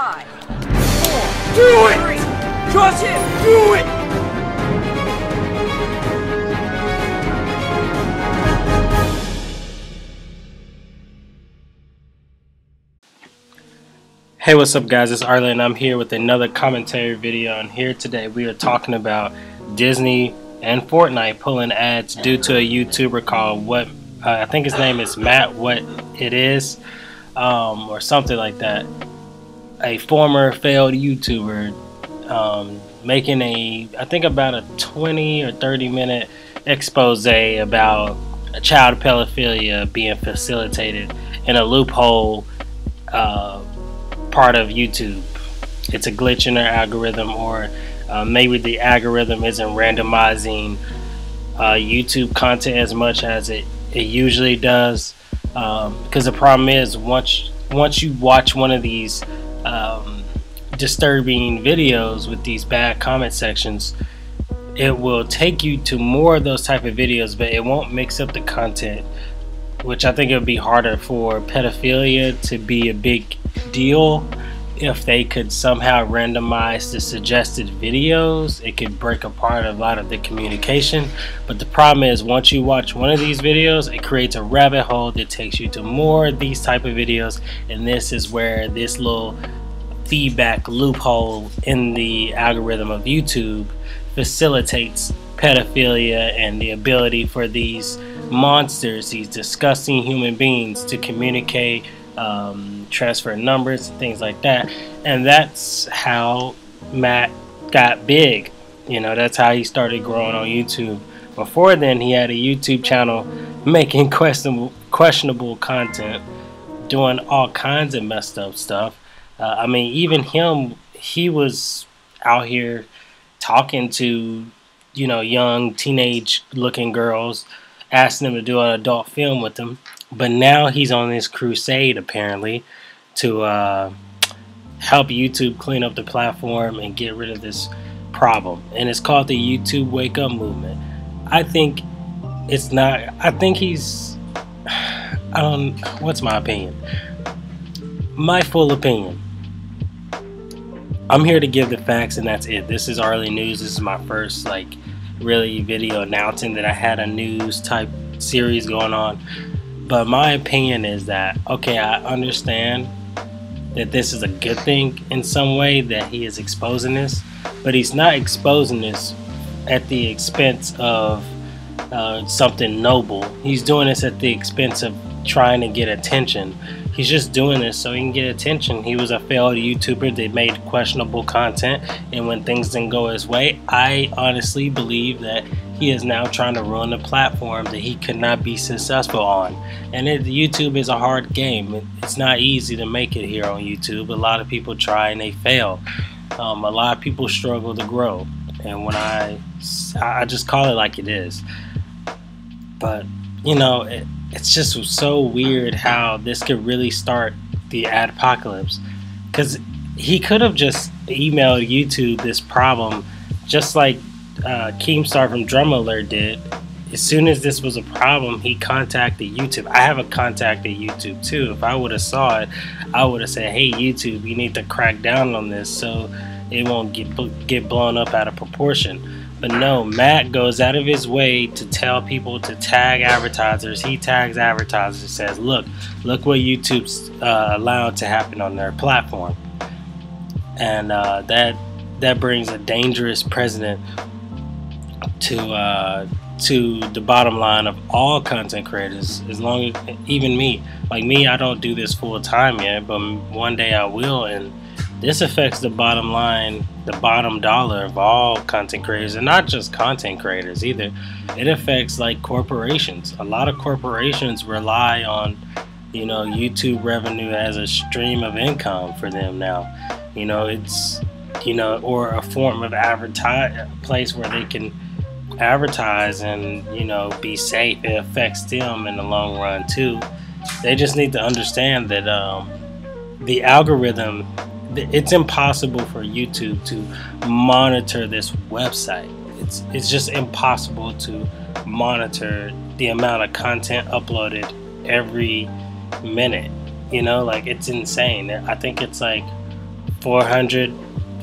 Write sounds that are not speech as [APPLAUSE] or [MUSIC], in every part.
Five, four, do it! Three, trust him! Do it! Hey, what's up, guys? It's Arlis. I'm here with another commentary video, and here today we are talking about Disney and Fortnite pulling ads due to a YouTuber called what uh, I think his name is Matt. What it is, um, or something like that. A former failed YouTuber um, making a I think about a 20 or 30 minute expose about child pedophilia being facilitated in a loophole. Uh, part of YouTube. It's a glitch in their algorithm, or uh, maybe the algorithm isn't randomizing uh, YouTube content as much as it, it usually does. Um, because the problem is once once you watch one of these um, disturbing videos with these bad comment sections, it will take you to more of those type of videos, but it won't mix up the content which I think it would be harder for pedophilia to be a big deal if they could somehow randomize the suggested videos it could break apart a lot of the communication. But the problem is once you watch one of these videos it creates a rabbit hole that takes you to more of these type of videos. And this is where this little feedback loophole in the algorithm of YouTube facilitates pedophilia and the ability for these monsters, these disgusting human beings, to communicate, um, transfer numbers, and things like that. And that's how Matt got big. You know, that's how he started growing on YouTube. Before then, he had a YouTube channel [LAUGHS] making questionable, questionable content, doing all kinds of messed up stuff. Uh, I mean, even him, he was out here talking to, you know, young teenage looking girls asking them to do an adult film with him. But now he's on this crusade, apparently, to uh, help YouTube clean up the platform and get rid of this problem. And it's called the YouTube Wake Up Movement. I think it's not, I think he's, I [SIGHS] don't, what's my opinion? My full opinion. I'm here to give the facts and that's it. This is Arlie News. This is my first, like, really video announcing that I had a news type series going on. But my opinion is that okay, I understand that this is a good thing in some way that he is exposing this, but he's not exposing this at the expense of uh, something noble. He's doing this at the expense of trying to get attention. He's just doing this so he can get attention. He was a failed YouTuber that made questionable content, and when things didn't go his way, I honestly believe that he is now trying to ruin a platform that he could not be successful on. And it, YouTube is a hard game. It's not easy to make it here on YouTube. A lot of people try and they fail. Um, a lot of people struggle to grow. And when I, I just call it like it is. But you know, it, it's just so weird how this could really start the ad apocalypse. Because he could have just emailed YouTube this problem, just like uh, Keemstar from DramaAlert did. As soon as this was a problem, he contacted YouTube. I have a contact at YouTube too. If I would have saw it, I would have said, "Hey YouTube, you need to crack down on this so it won't get get blown up out of proportion." But no, Matt goes out of his way to tell people to tag advertisers. He tags advertisers, and says, "Look, look what YouTube's uh, allowed to happen on their platform," and uh, that that brings a dangerous precedent to uh, to the bottom line of all content creators. As long as even me, like me, I don't do this full time yet, but one day I will, and this affects the bottom line, the bottom dollar of all content creators, and not just content creators either. It affects like corporations. A lot of corporations rely on, you know, YouTube revenue as a stream of income for them now. You know, it's, you know, or a form of advertise a place where they can advertise and you know be safe. It affects them in the long run too. They just need to understand that um, the algorithm it's impossible for YouTube to monitor this website. It's it's just impossible to monitor the amount of content uploaded every minute. You know, like it's insane. I think it's like 400,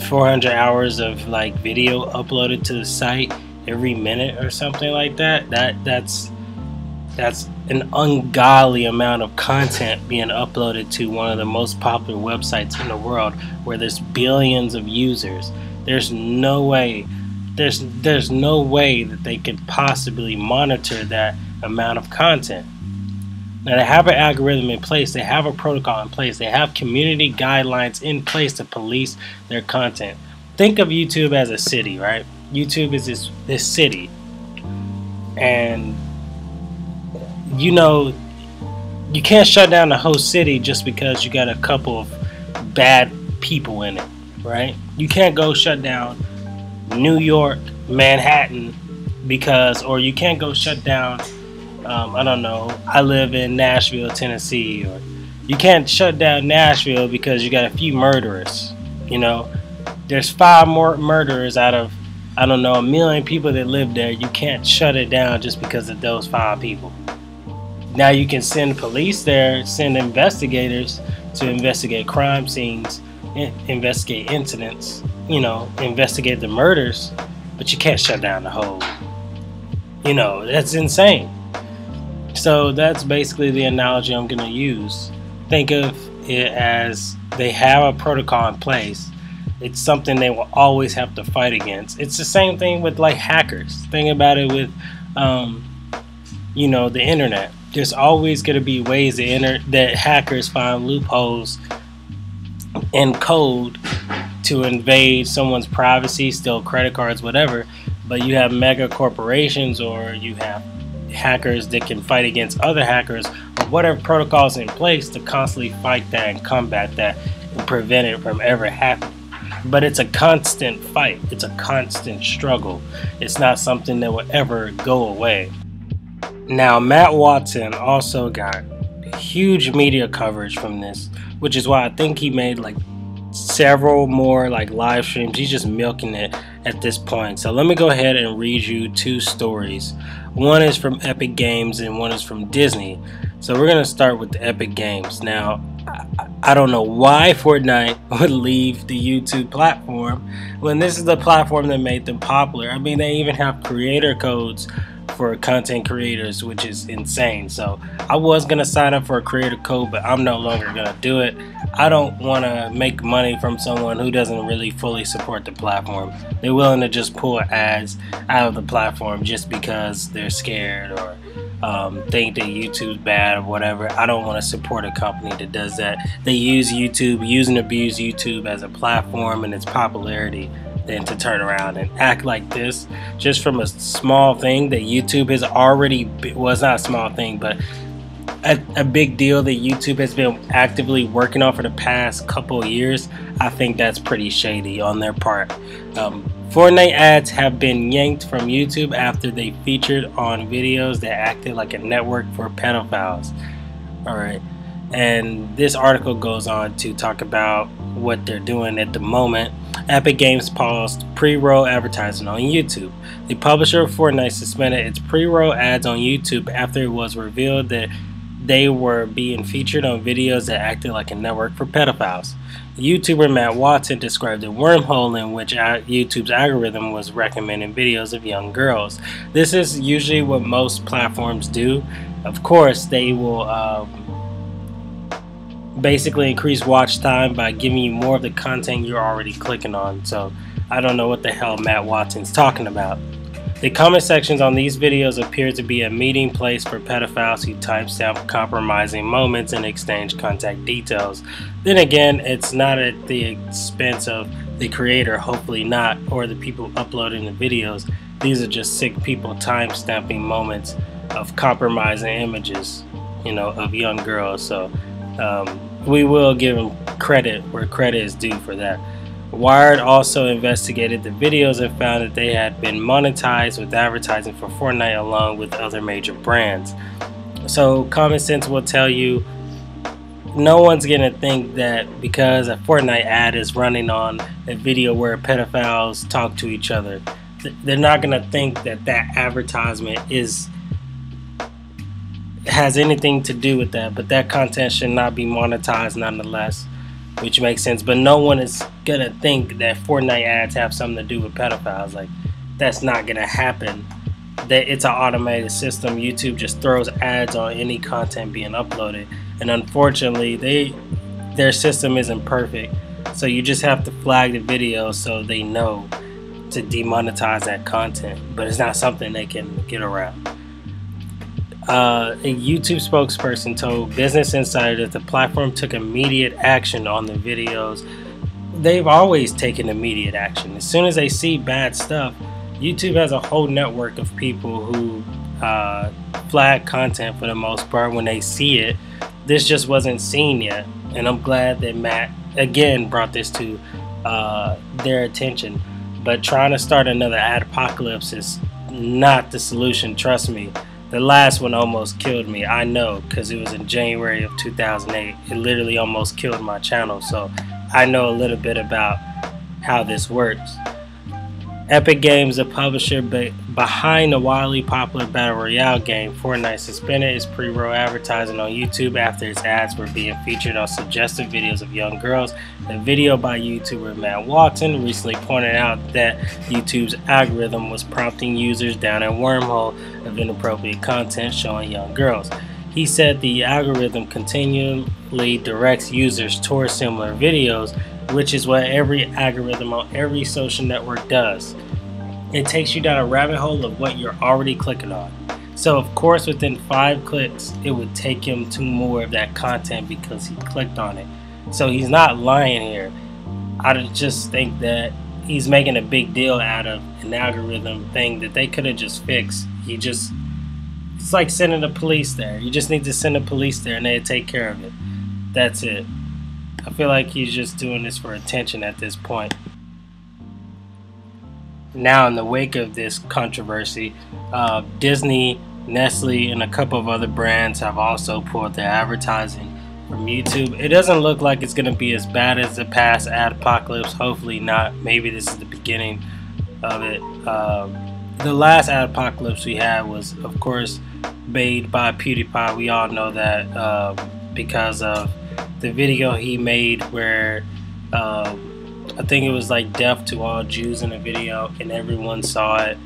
400 hours of like video uploaded to the site every minute or something like that. That that's that's an ungodly amount of content being uploaded to one of the most popular websites in the world where there's billions of users. There's no way there's there's no way that they could possibly monitor that amount of content. Now they have an algorithm in place, they have a protocol in place, they have community guidelines in place to police their content. Think of YouTube as a city, right? YouTube is this this city. And you know you can't shut down the whole city just because you got a couple of bad people in it, right? You can't go shut down New York, Manhattan, because, or you can't go shut down, um, I don't know, I live in Nashville, Tennessee, or you can't shut down Nashville because you got a few murderers, you know? There's five more murderers out of, I don't know, a million people that live there. You can't shut it down just because of those five people. Now you can send police there, send investigators to investigate crime scenes, investigate incidents, you know, investigate the murders, but you can't shut down the whole. You know, that's insane. So that's basically the analogy I'm going to use. Think of it as they have a protocol in place. It's something they will always have to fight against. It's the same thing with like hackers. Think about it with, um, you know, the internet. There's always going to be ways that, enter- that hackers find loopholes in code to invade someone's privacy, steal credit cards, whatever. But you have mega corporations or you have hackers that can fight against other hackers or whatever protocols in place to constantly fight that and combat that and prevent it from ever happening. But it's a constant fight, it's a constant struggle. It's not something that will ever go away. Now, Matt Watson also got huge media coverage from this, which is why I think he made like several more like live streams. He's just milking it at this point. So let me go ahead and read you two stories. One is from Epic Games and one is from Disney. So we're gonna start with the Epic Games. Now, I don't know why Fortnite [LAUGHS] would leave the YouTube platform when this is the platform that made them popular. I mean, they even have creator codes for content creators, which is insane. So I was gonna sign up for a creator code, but I'm no longer gonna do it. I don't want to make money from someone who doesn't really fully support the platform. They're willing to just pull ads out of the platform just because they're scared or um, think that YouTube's bad or whatever. I don't want to support a company that does that. They use YouTube, use and abuse YouTube as a platform and its popularity than to turn around and act like this just from a small thing that YouTube has already was well, not a small thing, but a, a, big deal that YouTube has been actively working on for the past couple years, I think that's pretty shady on their part. Um, Fortnite ads have been yanked from YouTube after they featured on videos that acted like a network for pedophiles. Alright, and this article goes on to talk about what they're doing at the moment. Epic Games paused pre roll advertising on YouTube. The publisher of Fortnite suspended its pre roll ads on YouTube after it was revealed that they were being featured on videos that acted like a network for pedophiles. YouTuber Matt Watson described a wormhole in which YouTube's algorithm was recommending videos of young girls. This is usually what most platforms do. Of course, they will um, basically increase watch time by giving you more of the content you're already clicking on. So I don't know what the hell Matt Watson's talking about. The comment sections on these videos appear to be a meeting place for pedophiles who timestamp compromising moments and exchange contact details. Then again, it's not at the expense of the creator, hopefully not, or the people uploading the videos. These are just sick people timestamping moments of compromising images, you know, of young girls. So um, we will give them credit where credit is due for that. Wired also investigated the videos and found that they had been monetized with advertising for Fortnite along with other major brands. So, common sense will tell you no one's gonna think that because a Fortnite ad is running on a video where pedophiles talk to each other, they're not gonna think that that advertisement is has anything to do with that. But that content should not be monetized nonetheless. Which makes sense. But no one is gonna think that Fortnite ads have something to do with pedophiles. Like that's not gonna happen. That it's an automated system. YouTube just throws ads on any content being uploaded, and unfortunately, they their system isn't perfect. So you just have to flag the video so they know to demonetize that content. But it's not something they can get around. Uh, a YouTube spokesperson told Business Insider that the platform took immediate action on the videos. They've always taken immediate action. As soon as they see bad stuff, YouTube has a whole network of people who uh, flag content for the most part when they see it. This just wasn't seen yet, and I'm glad that Matt again brought this to uh, their attention. But trying to start another ad apocalypse is not the solution. Trust me. The last one almost killed me. I know because it was in January of 2008. It literally almost killed my channel. So I know a little bit about how this works. Epic Games, a publisher behind the wildly popular Battle Royale game, Fortnite suspended its pre-roll advertising on YouTube after its ads were being featured on suggestive videos of young girls. A video by YouTuber Matt Watson recently pointed out that YouTube's algorithm was prompting users down a wormhole of inappropriate content showing young girls. He said the algorithm continually directs users towards similar videos which is what every algorithm on every social network does. It takes you down a rabbit hole of what you're already clicking on. So, of course, within five clicks, it would take him to more of that content because he clicked on it. So, he's not lying here. I just think that he's making a big deal out of an algorithm thing that they could have just fixed. He just, it's like sending the police there. You just need to send the police there and they take care of it. That's it. I feel like he's just doing this for attention at this point. Now, in the wake of this controversy, uh, Disney, Nestle, and a couple of other brands have also pulled their advertising from YouTube. It doesn't look like it's going to be as bad as the past ad apocalypse. Hopefully, not. Maybe this is the beginning of it. Um, the last ad apocalypse we had was, of course, made by PewDiePie. We all know that uh, because of the video he made where um, I think it was like death to all Jews in a video and everyone saw it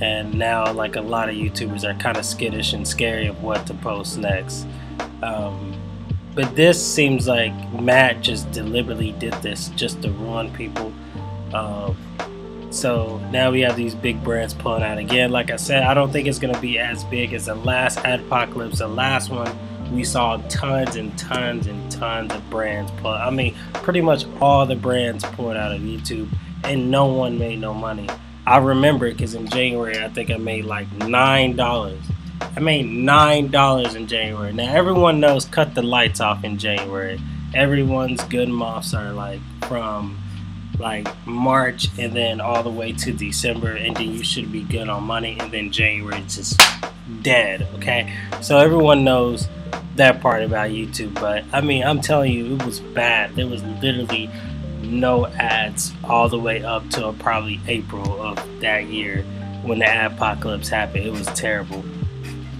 and now like a lot of YouTubers are kind of skittish and scary of what to post next. Um, but this seems like Matt just deliberately did this just to ruin people. Um, so now we have these big brands pulling out again. Like I said, I don't think it's going to be as big as the last Adpocalypse. The last one we saw tons and tons and tons of brands pull. I mean, pretty much all the brands pulled out of YouTube, and no one made no money. I remember because in January, I think I made like nine dollars. I made nine dollars in January. Now everyone knows cut the lights off in January. Everyone's good months are like from like March and then all the way to December, and then you should be good on money, and then January is just dead. Okay, so everyone knows that part about YouTube, but I mean, I'm telling you, it was bad. There was literally no ads all the way up till probably April of that year when the apocalypse happened. It was terrible.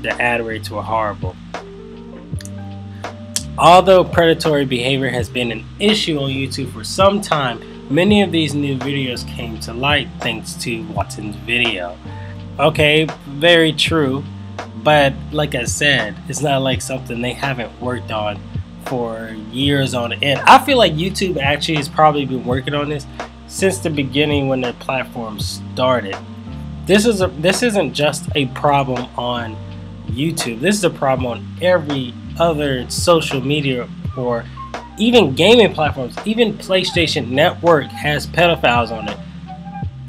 The ad rates were horrible. Although predatory behavior has been an issue on YouTube for some time, many of these new videos came to light thanks to Watson's video. Okay, very true. But like I said, it's not like something they haven't worked on for years on end. I feel like YouTube actually has probably been working on this since the beginning when their platform started. This is a this isn't just a problem on YouTube. This is a problem on every other social media or even gaming platforms. Even PlayStation Network has pedophiles on it.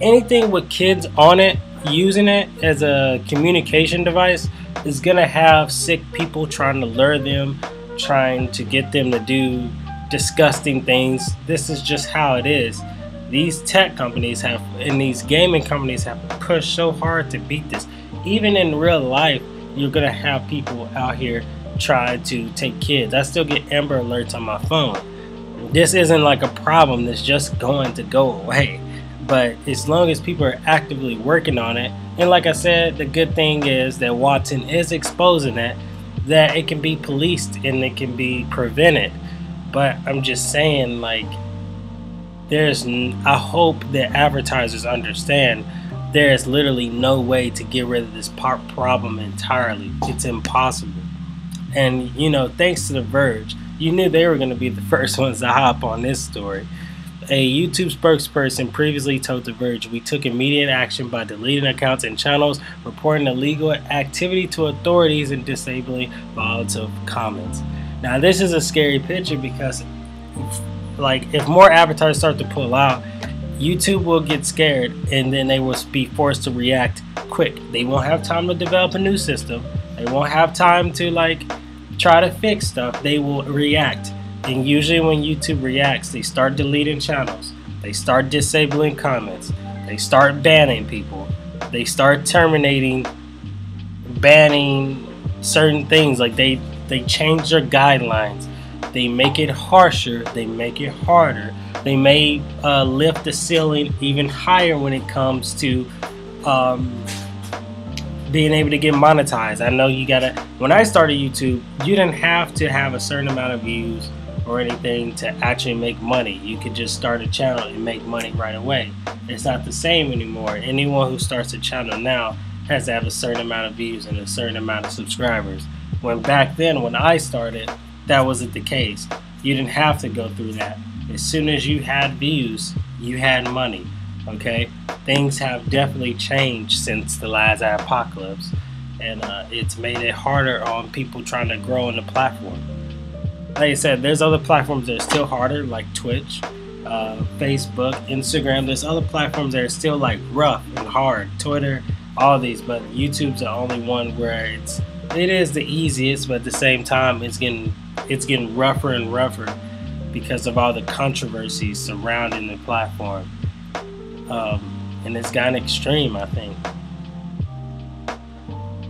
Anything with kids on it using it as a communication device is gonna have sick people trying to lure them, trying to get them to do disgusting things. This is just how it is. These tech companies have and these gaming companies have pushed so hard to beat this. Even in real life, you're gonna have people out here try to take kids. I still get Amber alerts on my phone. This isn't like a problem that's just going to go away. But as long as people are actively working on it, and like I said, the good thing is that Watson is exposing it, that it can be policed and it can be prevented. But I'm just saying, like, there's, I hope that advertisers understand there is literally no way to get rid of this problem entirely. It's impossible. And, you know, thanks to The Verge, you knew they were going to be the [LAUGHS] first ones to hop on this story. A YouTube spokesperson previously told The Verge, We took immediate action by deleting accounts and channels, reporting illegal activity to authorities, and disabling volatile comments. Now, this is a scary picture because, like, if more advertisers start to pull out, YouTube will get scared and then they will be forced to react quick. They won't have time to develop a new system. They won't have time to like try to fix stuff. They will react. And usually when YouTube reacts, they start deleting channels. They start disabling comments. They start banning people. They start terminating banning certain things like they they change their guidelines. They make it harsher, they make it harder they may uh, lift the ceiling even higher when it comes to um, being able to get monetized. I know you gotta. When I started YouTube, you didn't have to have a certain amount of views or anything to actually make money. You could just start a channel and make money right away. It's not the same anymore. Anyone who starts a channel now has to have a certain amount of views and a certain amount of subscribers. When back then, when I started, that wasn't the case. You didn't have to go through that as soon as you had views, you had money. Okay, things have definitely changed since the last apocalypse, and uh, it's made it harder on people trying to grow on the platform. Like I said, there's other platforms that are still harder, like Twitch, uh, Facebook, Instagram. There's other platforms that are still like rough and hard. Twitter, all these, but YouTube's the only one where it's it is the easiest, but at the same time, it's getting it's getting rougher and rougher because of all the controversies surrounding the platform. Um, and it's gotten extreme, I think.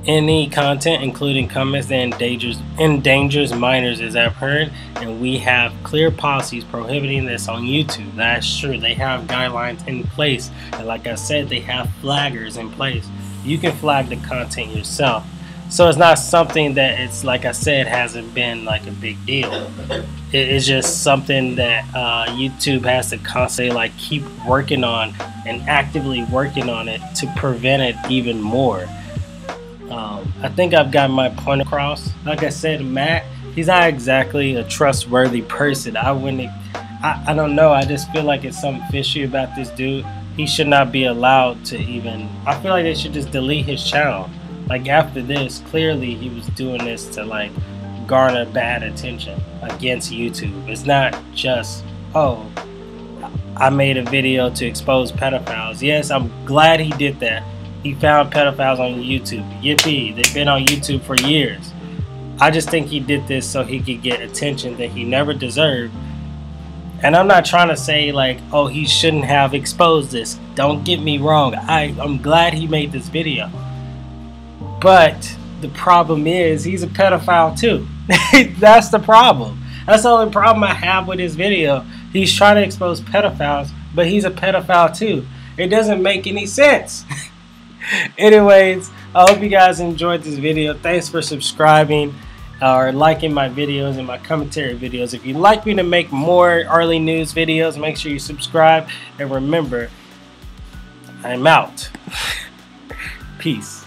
Any content, including comments that endangers, endangers minors, is abhorrent, and we have clear policies prohibiting this on YouTube. That's true. They have guidelines in place, and like I said, they have flaggers in place. You can flag the content yourself so it's not something that it's like I said hasn't been like a big deal. It's just something that uh, YouTube has to constantly like keep working on and actively working on it to prevent it even more. Um, I think I've got my point across. Like I said, Matt, he's not exactly a trustworthy person. I wouldn't. I, I don't know. I just feel like it's something fishy about this dude. He should not be allowed to even. I feel like they should just delete his channel like after this, clearly he was doing this to like garner bad attention against YouTube. It's not just, oh, I made a video to expose pedophiles. Yes, I'm glad he did that. He found pedophiles on YouTube. Yippee, they've been on YouTube for years. I just think he did this so he could get attention that he never deserved. And I'm not trying to say like, oh, he shouldn't have exposed this. Don't get me wrong. I, I'm glad he made this video. But the problem is he's a pedophile too. [LAUGHS] That's the problem. That's the only problem I have with his video. He's trying to expose pedophiles, but he's a pedophile too. It doesn't make any sense. [LAUGHS] [LAUGHS] Anyways, I hope you guys enjoyed this video. Thanks for subscribing or liking my videos and my commentary videos. If you'd like me to make more Arlie news videos, make sure you subscribe. And remember, I'm out. [LAUGHS] Peace.